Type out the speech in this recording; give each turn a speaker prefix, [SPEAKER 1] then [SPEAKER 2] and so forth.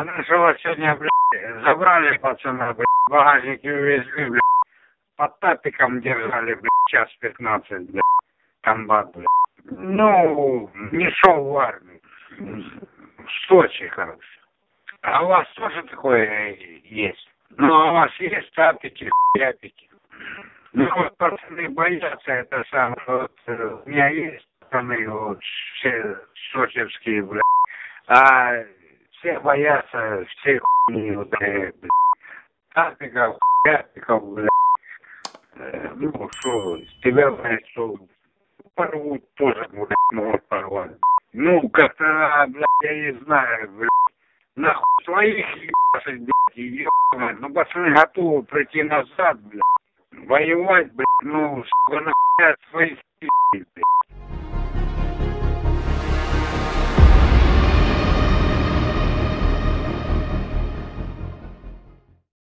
[SPEAKER 1] А нашего сегодня, блядь, забрали пацана, блядь, багажники увезли, блядь. Под тапиком держали, блядь, час пятнадцать, блядь, комбат, блядь. Ну, не шел в армию. В Сочи, короче. А у вас тоже такое есть? Ну, а у вас есть тапики, хуяпики? Ну, вот пацаны боятся, это самое, вот, э, у меня есть пацаны, вот, все сочевские, блядь, а все боятся всей хуйни, вот, э, блядь, тапиков, хуяпиков, блядь, Э, ну, что, тебя, блядь, что, порвут тоже, блядь, могут порвать. Ну, как-то, блядь, я не знаю, блядь, нахуй своих ебашить, блядь, ебать. Ну, пацаны готовы прийти назад, блядь, воевать, блядь, ну, сука, нахуй свои